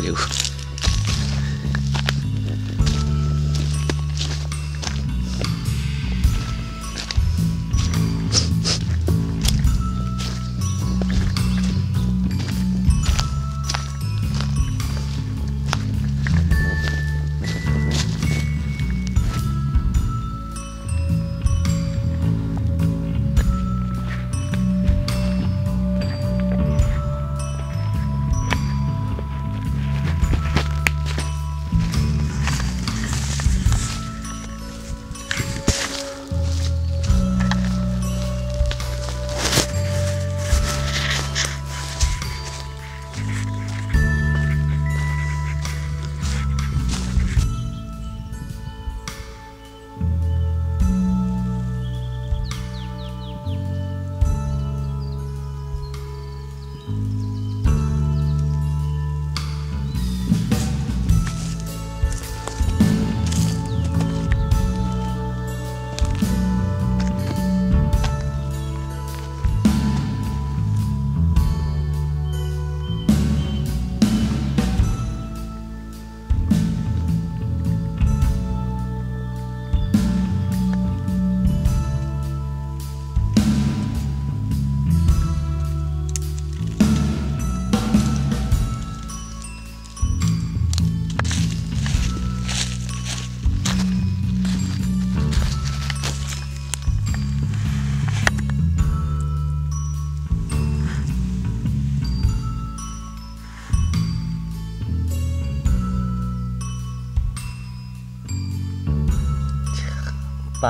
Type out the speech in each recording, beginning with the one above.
정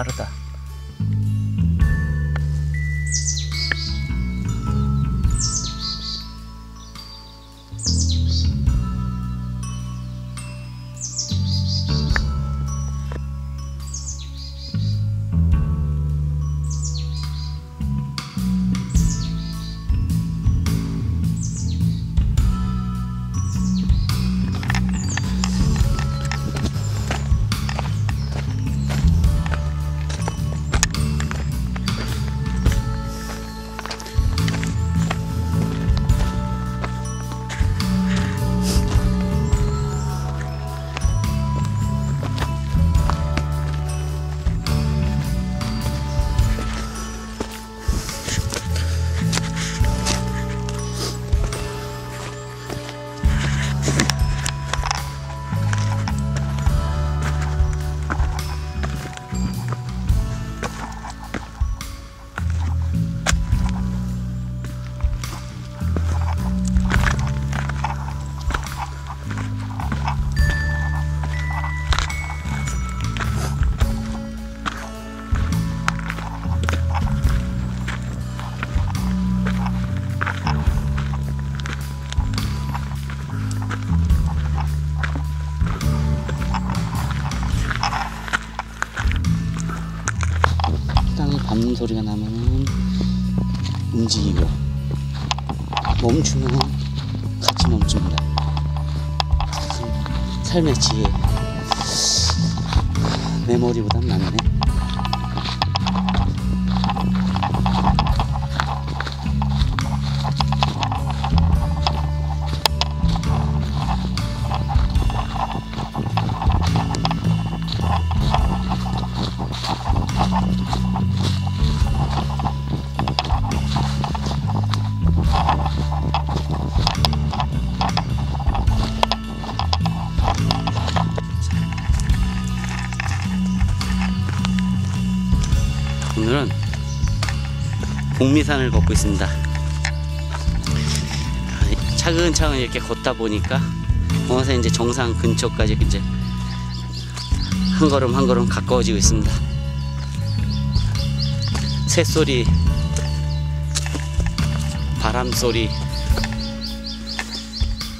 신 차리 소리가 나면은 움직이고 멈추면 같이 멈춥니다. 참 삶의 지혜. 내 머리보단 낫네. 오늘은 복미산을 걷고 있습니다. 차근차근 이렇게 걷다 보니까 어느새 이제 정상 근처까지 이제 한 걸음 한 걸음 가까워지고 있습니다. 새소리, 바람 소리,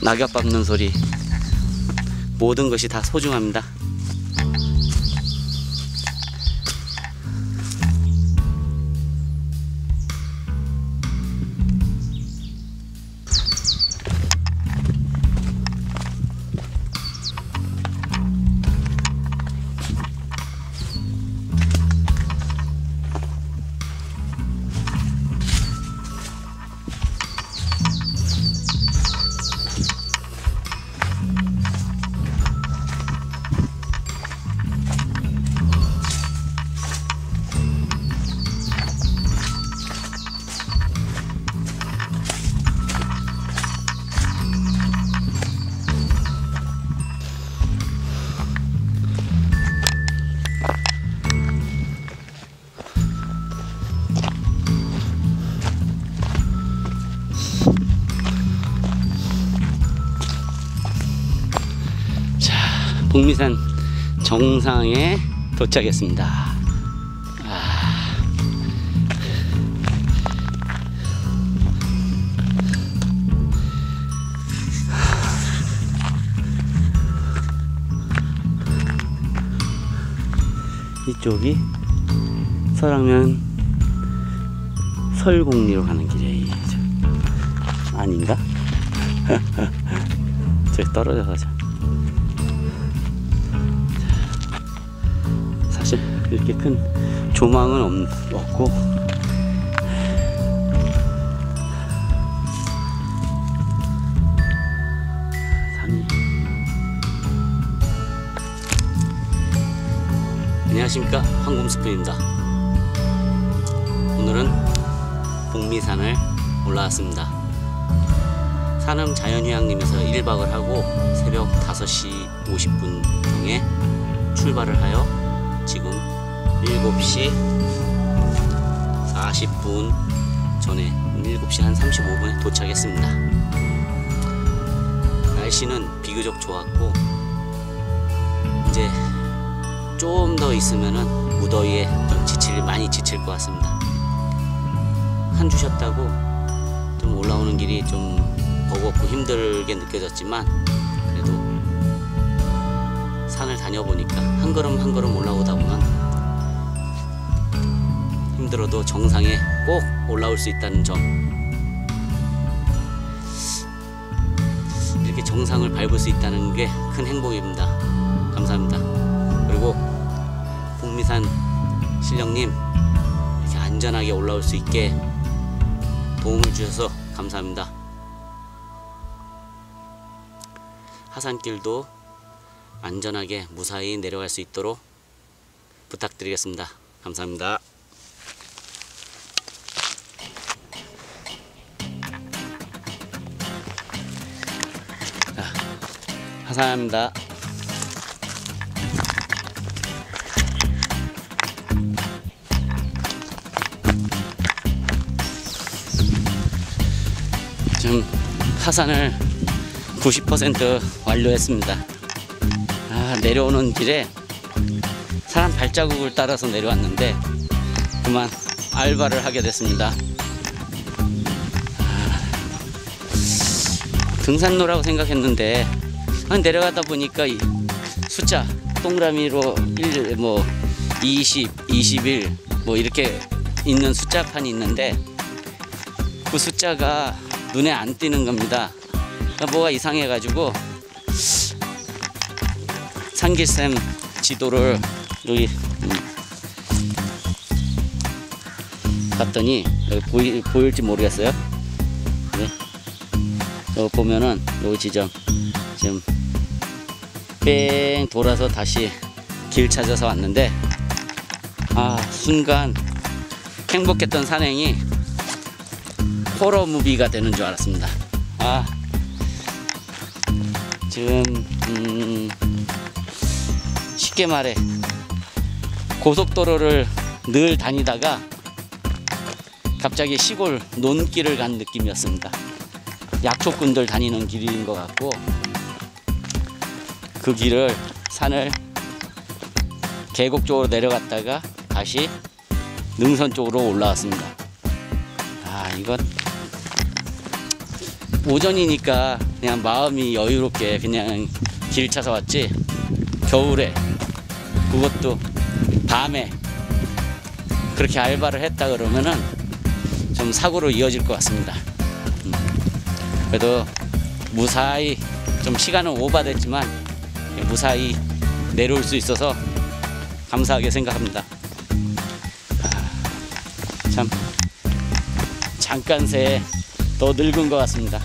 낙엽 밟는 소리, 모든 것이 다 소중합니다. 복미산 정상에 도착했습니다. 아. 이쪽이 설악면 설곡리로 가는 길이에요. 아닌가? 저기 떨어져 가 이렇게 큰 조망은 없, 없고. 산이. 안녕하십니까. 황금스푼입니다. 오늘은 복미산을 올라왔습니다. 산음 자연휴양림에서 1박을 하고 새벽 5시 50분경에 출발을 하여 7시 40분 전에 7시 한 35분에 도착했습니다. 날씨는 비교적 좋았고 이제 좀 더 있으면은 무더위에 좀 지칠 많이 지칠 것 같습니다. 한 주 쉬었다고 좀 올라오는 길이 좀 버겁고 힘들게 느껴졌지만 그래도 산을 다녀보니까 한 걸음 한 걸음 올라오다 보면 힘들어도 정상에 꼭 올라올 수 있다는 점 이렇게 정상을 밟을 수 있다는 게 큰 행복입니다 감사합니다 그리고 북미산 실령님 이렇게 안전하게 올라올 수 있게 도움을 주셔서 감사합니다 하산길도 안전하게 무사히 내려갈 수 있도록 부탁드리겠습니다. 감사합니다. 하산합니다. 지금 하산을 90% 완료했습니다. 아, 내려오는 길에 사람 발자국을 따라서 내려왔는데 그만 알바를 하게 됐습니다. 아, 등산로라고 생각했는데 아, 내려가다 보니까 이 숫자 동그라미로 1, 뭐 20, 21, 뭐 이렇게 있는 숫자판이 있는데 그 숫자가 눈에 안 띄는 겁니다. 뭐가 이상해가지고 산길샘 지도를 여기 음, 봤더니 여기 보이, 보일 지 모르겠어요. 네. 여기 보면은 여기 지점 지금 뺑 돌아서 다시 길 찾아서 왔는데 아 순간 행복했던 산행이 호러 무비가 되는 줄 알았습니다. 아 지금 음, 쉽게 말해 고속도로를 늘 다니다가 갑자기 시골 논길을 간 느낌이었습니다. 약초꾼들 다니는 길인 것 같고 그 길을 산을 계곡 쪽으로 내려갔다가 다시 능선 쪽으로 올라왔습니다. 아 이건 오전이니까 그냥 마음이 여유롭게 그냥 길 찾아 왔지 겨울에 그것도 밤에 그렇게 알바를 했다 그러면은 좀 사고로 이어질 것 같습니다. 음. 그래도 무사히 좀 시간은 오바됐지만 무사히 내려올 수 있어서 감사하게 생각합니다. 아, 참 잠깐 새에 더 늙은 것 같습니다.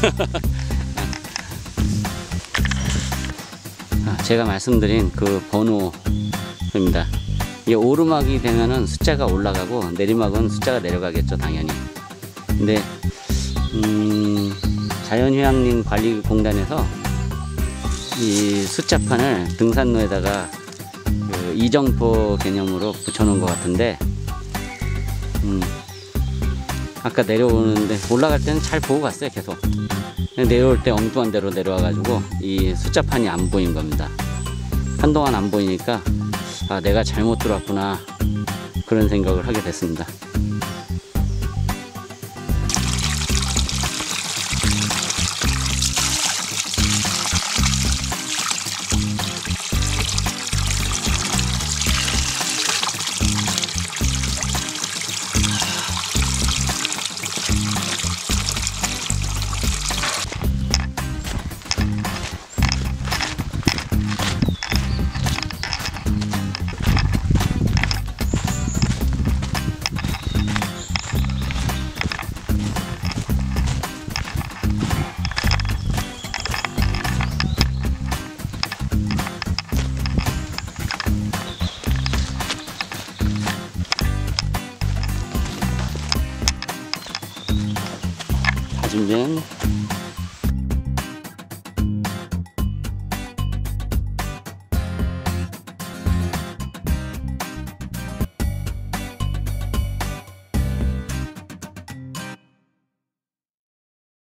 아, 제가 말씀드린 그 번호입니다. 이 오르막이 되면은 숫자가 올라가고 내리막은 숫자가 내려가겠죠, 당연히. 근데 음, 자연휴양림 관리공단에서 이 숫자판을 등산로에다가 그 이정표 개념으로 붙여놓은 것 같은데, 음, 아까 내려오는데 올라갈 때는 잘 보고 갔어요, 계속. 내려올 때 엉뚱한 데로 내려와 가지고 이 숫자판이 안 보인 겁니다. 한동안 안 보이니까 아, 내가 잘못 들어왔구나 그런 생각을 하게 됐습니다.